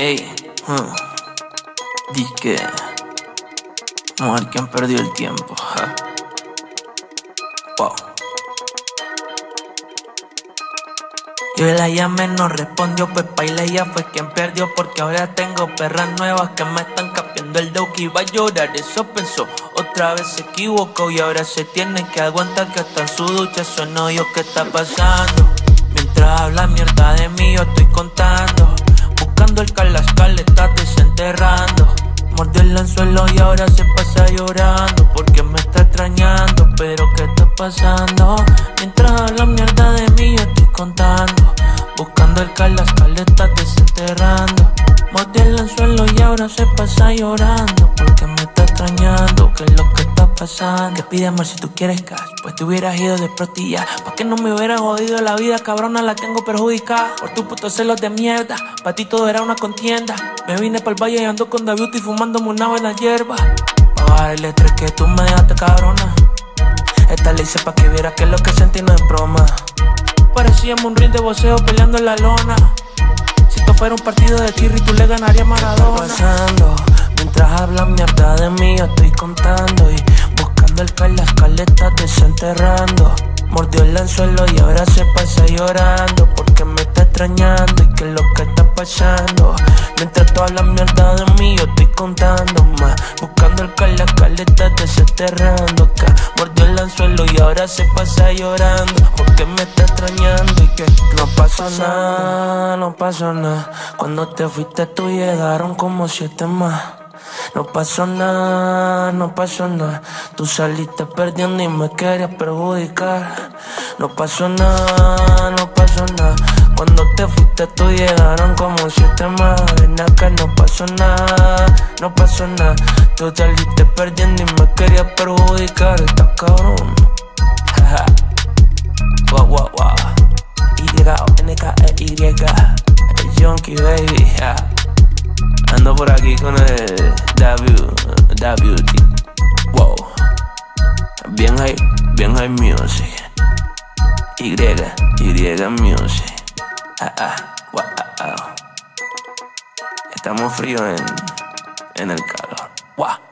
Ey, huh. Disque. Mujer, quien perdió el tiempo. ja. Wow. Yo la llamé, no respondió, pues baila ella fue quien perdió Porque ahora tengo perras nuevas que me están capiendo el dedo que iba a llorar Eso pensó, otra vez se equivocó Y ahora se tiene que aguantar que hasta en su ducha Sueno yo, ¿qué está pasando? Mientras habla mierda de mí, yo estoy contando el cal, las estás desenterrando Mordió el anzuelo y ahora se pasa llorando Porque me está extrañando, pero ¿qué está pasando? Mientras habla mierda de mí, yo estoy contando Buscando el cal, las estás desenterrando Mordió el anzuelo y ahora se pasa llorando Porque Que pide amor si tú quieres cash, pues te hubieras ido de prostilla Pa' que no me hubieras jodido la vida, cabrona, la tengo perjudicada Por tu puto celos de mierda, pa' ti todo era una contienda Me vine pa'l valle y ando con David y fumándome una buena hierba Pa' bajar el estrés que tú me dejaste, cabrona Esta le hice pa' que vieras que lo que sentí no es broma Parecíamos un ring de boxeo peleando en la lona si esto fuera un partido de tirri, tú le ganarías Maradona. pasando? Mientras hablan mierda de mí, yo estoy contando. Y el cal, las caletas desenterrando. Mordió el anzuelo y ahora se pasa llorando. Porque me está extrañando y qué es lo que está pasando. Mientras tú hablas mierda de mí, yo estoy contando más. Buscando el cal, las caletas desenterrando. Acá mordió el anzuelo y ahora se pasa llorando. Porque me está extrañando y que no pasó nada, no pasó nada. Cuando te fuiste tú llegaron como siete más. No pasó nada, no pasó nada. Tú saliste perdiendo y me querías perjudicar. No pasó nada, no pasó nada. Cuando te fuiste tú llegaron como siete más. Ven acá, no pasó nada, no pasó nada. Tú saliste perdiendo y me querías perjudicar. Estás cabrón. Jaja. Guau, guau, guau. Y, N, K, E, Y. El Junkie, baby. ja. Ando por aquí con el W, W, wow. Bien high, bien high music. Y, Y music. Ah, ah, wow. Estamos fríos en, en el calor. Wow.